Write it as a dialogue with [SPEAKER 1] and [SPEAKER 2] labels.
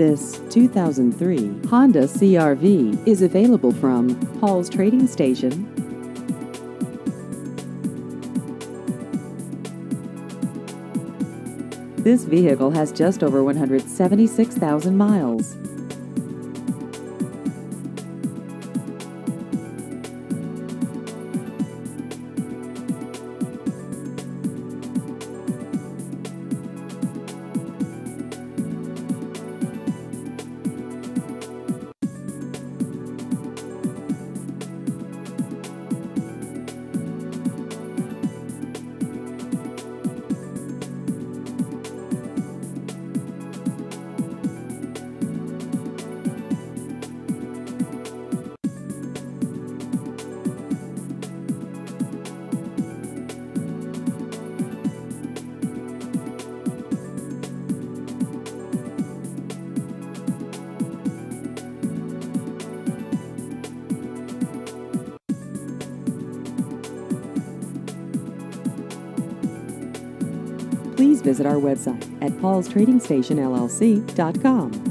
[SPEAKER 1] This 2003 Honda CRV is available from Paul's Trading Station. This vehicle has just over 176,000 miles. Please visit our website at paulstradingstationllc.com.